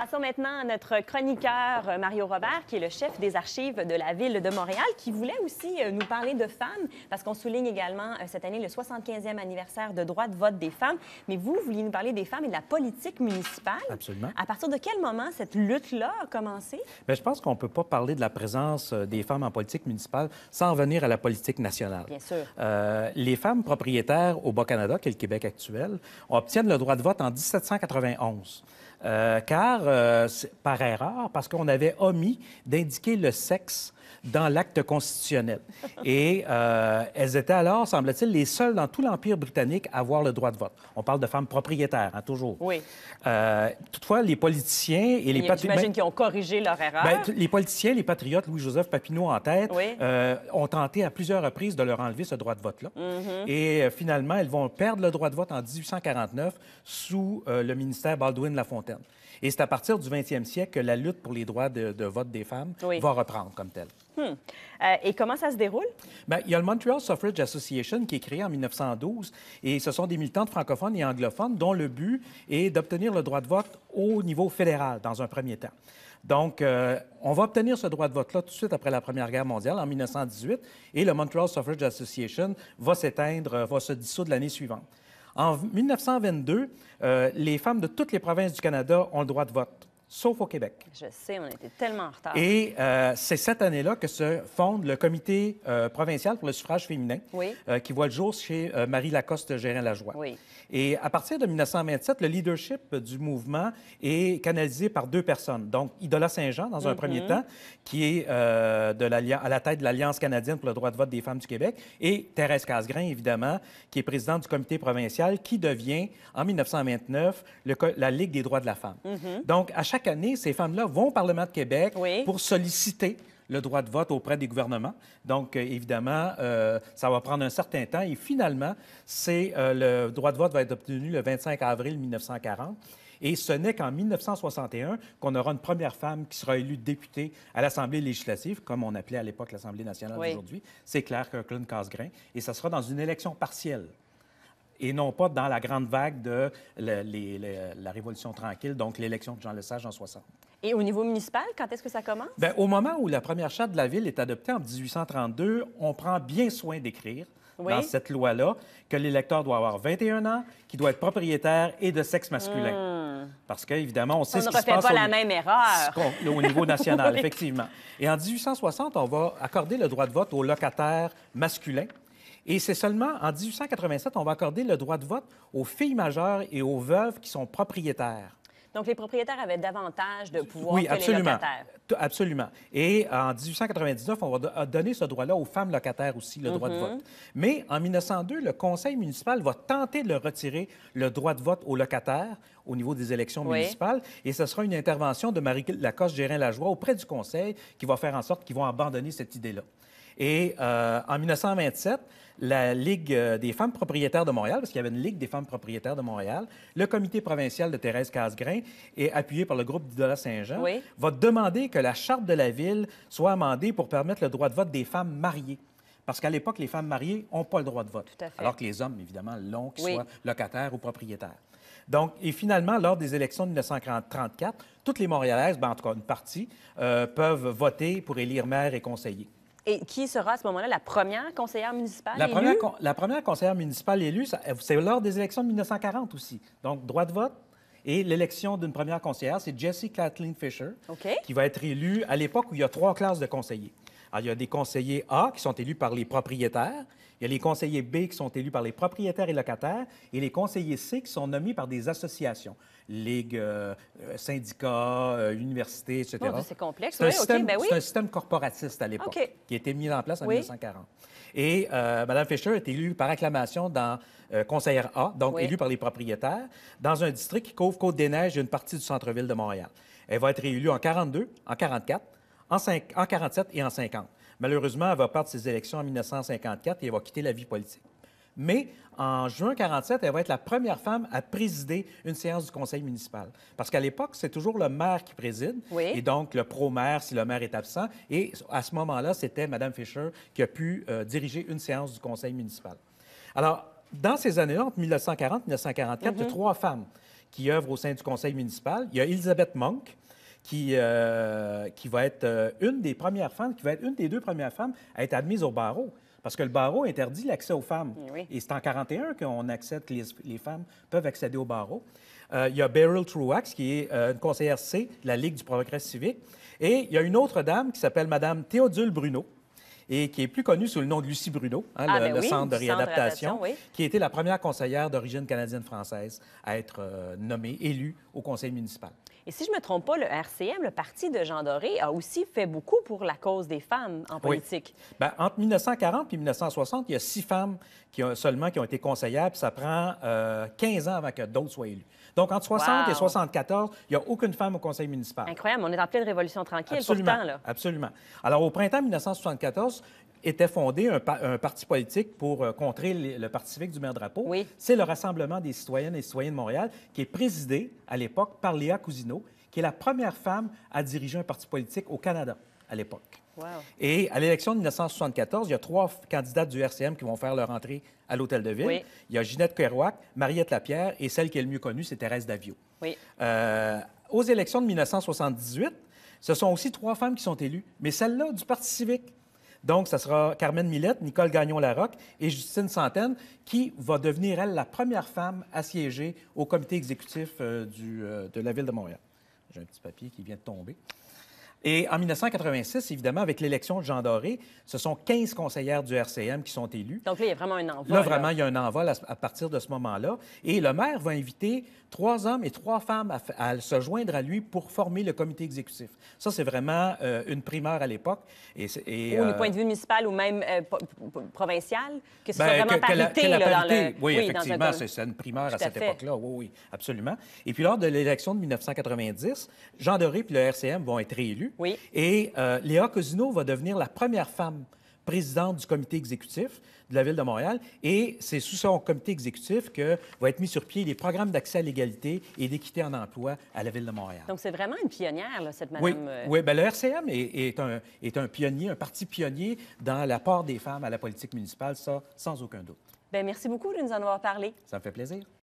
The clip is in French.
Passons maintenant à notre chroniqueur euh, Mario Robert, qui est le chef des archives de la ville de Montréal, qui voulait aussi euh, nous parler de femmes, parce qu'on souligne également euh, cette année le 75e anniversaire de droit de vote des femmes. Mais vous, vous vouliez nous parler des femmes et de la politique municipale. Absolument. À partir de quel moment cette lutte-là a commencé? Bien, je pense qu'on ne peut pas parler de la présence des femmes en politique municipale sans revenir à la politique nationale. Bien sûr. Euh, les femmes propriétaires au Bas-Canada, qui est le Québec actuel, obtiennent le droit de vote en 1791. Euh, car, euh, par erreur, parce qu'on avait omis d'indiquer le sexe dans l'acte constitutionnel. Et euh, elles étaient alors, semble-t-il, les seules dans tout l'Empire britannique à avoir le droit de vote. On parle de femmes propriétaires, hein, toujours. Oui. Euh, toutefois, les politiciens et les J'imagine patriotes... qu'ils ont corrigé leur erreur. Ben, les politiciens, les patriotes, Louis-Joseph Papineau en tête, Oui. euh, ont tenté à plusieurs reprises de leur enlever ce droit de vote-là. Mm-hmm. Et finalement, elles vont perdre le droit de vote en 1849 sous le ministère Baldwin-Lafontaine. Et c'est à partir du 20e siècle que la lutte pour les droits de, de vote des femmes Oui. va reprendre comme telle. Euh, et comment ça se déroule? Ben, il y a le Montreal Suffrage Association qui est créé en 1912 et ce sont des militantes francophones et anglophones dont le but est d'obtenir le droit de vote au niveau fédéral dans un premier temps. Donc, euh, on va obtenir ce droit de vote-là tout de suite après la Première Guerre mondiale, en 1918, et le Montreal Suffrage Association va s'éteindre, euh, va se dissoudre l'année suivante. En 1922, euh, les femmes de toutes les provinces du Canada ont le droit de vote, sauf au Québec. Je sais, on était tellement en retard. Et euh, c'est cette année-là que se fonde le comité euh, provincial pour le suffrage féminin, Oui. euh, qui voit le jour chez Marie Lacoste Gérin-Lajoie. Oui. Et à partir de 1927, le leadership du mouvement est canalisé par deux personnes. Donc, Idola Saint-Jean, dans Mm-hmm. un premier temps, qui est de à la tête de l'Alliance canadienne pour le droit de vote des femmes du Québec, et Thérèse Casgrain, évidemment, qui est présidente du comité provincial, qui devient, en 1929, le co- la Ligue des droits de la femme. Donc, à chaque année, ces femmes-là vont au Parlement de Québec. Oui. pour solliciter le droit de vote auprès des gouvernements. Donc, euh, évidemment, euh, ça va prendre un certain temps. Et finalement, c'est euh, le droit de vote va être obtenu le 25 avril 1940. Et ce n'est qu'en 1961 qu'on aura une première femme qui sera élue députée à l'Assemblée législative, comme on appelait à l'époque l'Assemblée nationale Oui. d'aujourd'hui. C'est Claire Kirkland-Casgrain. Et ça sera dans une élection partielle et non pas dans la grande vague de le- les- les- la Révolution tranquille, donc l'élection de Jean Lesage en 60. Et au niveau municipal, quand est-ce que ça commence? Bien, au moment où la première charte de la ville est adoptée en 1832, on prend bien soin d'écrire Oui. dans cette loi-là que l'électeur doit avoir 21 ans, qu'il doit être propriétaire et de sexe masculin. Parce qu'évidemment, on sait. On ce qui se refait passe pas au, la même erreur. au niveau national, Oui. effectivement. Et en 1860, on va accorder le droit de vote aux locataires masculins. Et c'est seulement en 1887, on va accorder le droit de vote aux filles majeures et aux veuves qui sont propriétaires. Donc, les propriétaires avaient davantage de pouvoir Oui, que absolument. les locataires. Absolument. Et en 1899, on va do- a donné ce droit-là aux femmes locataires aussi, le droit de Mm-hmm. vote. Mais en 1902, le conseil municipal va tenter de retirer le droit de vote aux locataires au niveau des élections Oui. municipales. Et ce sera une intervention de Marie Lacoste Gérin-Lajoie auprès du conseil qui va faire en sorte qu'ils vont abandonner cette idée-là. Et euh, en 1927, la Ligue euh, des femmes propriétaires de Montréal, parce qu'il y avait une Ligue des femmes propriétaires de Montréal, le comité provincial de Thérèse Casgrain, et appuyé par le groupe d'Idola Saint-Jean, Oui. va demander que la charte de la ville soit amendée pour permettre le droit de vote des femmes mariées. Parce qu'à l'époque, les femmes mariées n'ont pas le droit de vote. Tout à fait. Alors que les hommes, évidemment, l'ont, qu'ils Oui. soient locataires ou propriétaires. Donc, et finalement, lors des élections de 1934, toutes les Montréalaises, ben, en tout cas une partie, euh, peuvent voter pour élire maire et conseiller. Et qui sera à ce moment-là la première conseillère municipale La élue? première, con- la première conseillère municipale élue, ça- c'est lors des élections de 1940 aussi. Donc, droit de vote et l'élection d'une première conseillère, c'est Jessie Kathleen Fisher, qui va être élue à l'époque où il y a trois classes de conseillers. Alors, il y a des conseillers A qui sont élus par les propriétaires, il y a les conseillers B qui sont élus par les propriétaires et locataires, et les conseillers C qui sont nommés par des associations, ligues, euh, syndicats, euh, universités, etc. Dieu, c'est complexe. C'est un, Oui, OK, système, ben oui. c'est un système corporatiste à l'époque qui a été mis en place en Oui. 1940. Et euh, Mme Fisher est élue par acclamation dans euh, conseillère A, donc élue par les propriétaires, dans un district qui couvre Côte-des-Neiges et une partie du centre-ville de Montréal. Elle va être réélue en 42, en 44, en, cinq- en 47 et en 50. Malheureusement, elle va perdre ses élections en 1954 et elle va quitter la vie politique. Mais en juin 47, elle va être la première femme à présider une séance du conseil municipal. Parce qu'à l'époque, c'est toujours le maire qui préside. Oui. Et donc, le pro-maire si le maire est absent. Et à ce moment-là, c'était Mme Fisher qui a pu euh, diriger une séance du conseil municipal. Alors, dans ces années-là, entre 1940 et 1944, il y a trois femmes qui œuvrent au sein du conseil municipal. Il y a Elisabeth Monk, qui, euh, qui va être euh, une des premières femmes, qui va être une des deux premières femmes à être admise au barreau. Parce que le barreau interdit l'accès aux femmes. Oui. Et c'est en 41 qu'on accepte que les, les femmes peuvent accéder au barreau. Euh, il y a Beryl Truax, qui est euh, une conseillère C de la Ligue du progrès civique. Et il y a une autre dame qui s'appelle Madame Théodule Bruno et qui est plus connue sous le nom de Lucie Bruno, hein, Ah, le, ben le oui, centre de centre réadaptation, oui. qui a été la première conseillère d'origine canadienne-française à être euh, nommée, élue au conseil municipal. Et si je ne me trompe pas, le RCM, le parti de Jean Doré, a aussi fait beaucoup pour la cause des femmes en politique. Ben, entre 1940 et 1960, il y a six femmes qui ont, seulement qui ont été conseillères, puis ça prend euh, 15 ans avant que d'autres soient élues. Donc, entre 60 Wow. et 74, il n'y a aucune femme au conseil municipal. Incroyable, on est en pleine révolution tranquille Absolument. pourtant. Là. Absolument. Alors, au printemps 1974, était fondé un, pa- un parti politique pour euh, contrer les- le Parti civique du maire Drapeau. Oui. C'est le Rassemblement des citoyennes et citoyens de Montréal, qui est présidé à l'époque par Léa Cousineau, qui est la première femme à diriger un parti politique au Canada à l'époque. Wow. Et à l'élection de 1974, il y a trois candidates du RCM qui vont faire leur entrée à l'Hôtel de Ville. Oui. Il y a Ginette Kerouac, Mariette Lapierre et celle qui est le mieux connue, c'est Thérèse Davio. Oui. Euh, aux élections de 1978, ce sont aussi trois femmes qui sont élues, mais celle-là du Parti civique. Donc, ça sera Carmen Millette, Nicole Gagnon-Larocque et Justine Santaine, qui va devenir, elle, la première femme à siéger au comité exécutif euh, euh, de la Ville de Montréal. J'ai un petit papier qui vient de tomber. Et en 1986, évidemment, avec l'élection de Jean Doré, ce sont 15 conseillères du RCM qui sont élues. Donc là, il y a vraiment un envol. Là, vraiment, il y a un envol à, à partir de ce moment-là. Et le maire va inviter trois hommes et trois femmes à, se joindre à lui pour former le comité exécutif. Ça, c'est vraiment euh, une primeur à l'époque. Et, c'est- et, Ou euh, du point de vue municipal ou même euh, provincial, que ce soit ben, vraiment que- que la- parité. que la là, dans le... oui, un effectivement, c'est une primeur Tout à cette époque-là. Oui, oui, absolument. Et puis, lors de l'élection de 1990, Jean Doré et le RCM vont être réélus. Oui. Et euh, Léa Cousineau va devenir la première femme présidente du comité exécutif de la Ville de Montréal. Et c'est sous son comité exécutif que va être mis sur pied les programmes d'accès à l'égalité et d'équité en emploi à la Ville de Montréal. Donc, c'est vraiment une pionnière, là, cette madame. Oui, euh, oui ben, le RCM est, est un, est un pionnier, un parti pionnier dans l'apport des femmes à la politique municipale, ça, sans aucun doute. Ben, merci beaucoup de nous en avoir parlé. Ça me fait plaisir.